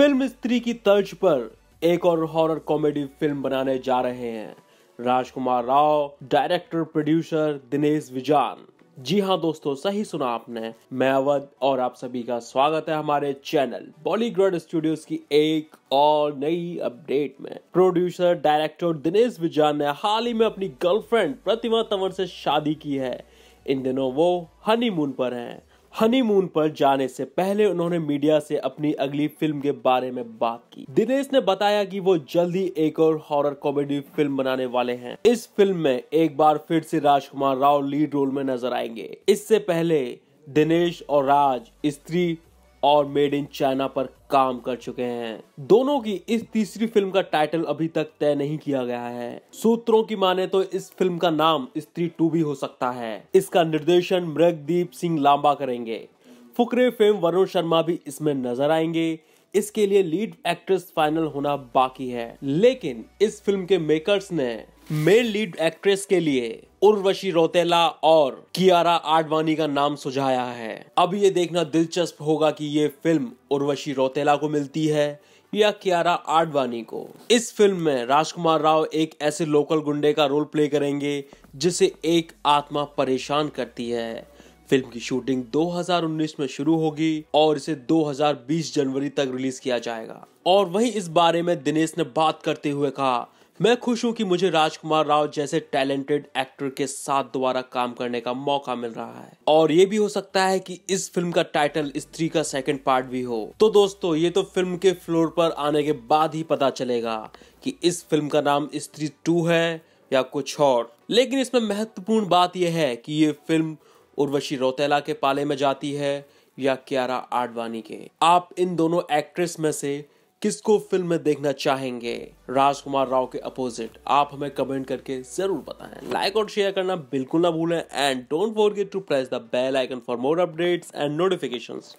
Film स्त्री की तर्ज पर एक और हॉरर कॉमेडी फ़िल्म बनाने जा रहे हैं। Rajkumar Rao director producer Dinesh Vijan. जी हाँ दोस्तों, सही सुना आपने। मैं अवध और आप सभी का स्वागत है हमारे चैनल बॉलीग्रड स्टूडियोज की एक और नई अपडेट में। प्रोड्यूसर डायरेक्टर दिनेश विजान ने हाल ही में अपनी गर्लफ्रेंड प्रतिमा तंवर से शादी की है। इन दिनों वो हनीमून पर हैं। हनीमून पर जाने से पहले उन्होंने मीडिया से अपनी अगली फ़िल्म के बारे में बात की। दिनेश ने बताया कि वो जल्दी एक और हॉरर कॉमेडी फ़िल्म बनाने वाले हैं। इस फ़िल्म में एक बार फिर से राजकुमार राव लीड रोल में नज़र आएँगे। इससे पहले दिनेश और राज, स्त्री और मेड इन चाइना पर काम कर चुके हैं। दोनों की इस तीसरी फ़िल्म का टाइटल अभी तक तय नहीं किया गया है। सूत्रों की माने तो इस फ़िल्म का नाम स्त्री टू भी हो सकता है। इसका निर्देशन मृगदीप सिंह लांबा करेंगे। फुकरे फ़िल्म वरुण शर्मा भी इसमें नज़र आएँगे। इसके लिए लीड एक्ट्रेस फाइनल होना बाकी है। लेकिन इस फ़िल्म के मेकर्स ने मेन लीड एक्ट्रेस के लिए उर्वशी रोतेला और कियारा आडवाणी का नाम सुझाया है। अब ये देखना दिलचस्प होगा कि ये फ़िल्म उर्वशी रोतेला को मिलती है या कियारा आडवाणी को। इस फ़िल्म में राजकुमार राव एक ऐसे लोकल गुंडे का रोल प्ले करेंगे, जिसे एक आत्मा परेशान करती है। फ़िल्म की शूटिंग 2019 में शुरू होगी और इसे 2020 जनवरी तक रिलीज़ किया जाएगा। और वहीं इस बारे में दिनेश ने बात करते हुए कहा मैं खुश हूँ कि मुझे राजकुमार राव जैसे टैलेंटेड एक्टर के साथ दोबारा काम करने का मौका मिल रहा है। और ये भी हो सकता है कि इस फ़िल्म का टाइटल स्त्री का सेकंड पार्ट भी हो। तो दोस्तों, ये तो फ़िल्म के फ्लोर पर आने के बाद ही पता चलेगा कि इस फ़िल्म का नाम स्त्री टू है या कुछ और। लेकिन इसमें महत्वपूर्ण बात यह है कि ये फ़िल्म उर्वशी रोतेला के पाले में जाती है या क्यारा आडवाणी के। आप इन दोनों एक्ट्रेस में से किसको फ़िल्म में देखना चाहेंगे? राजकुमार राव के अपोजिट आप हमें कमेंट करके ज़रूर बताएँ। लाइक और शेयर करना बिल्कुल ना भूलें। And don't forget to press the bell icon for more updates and notifications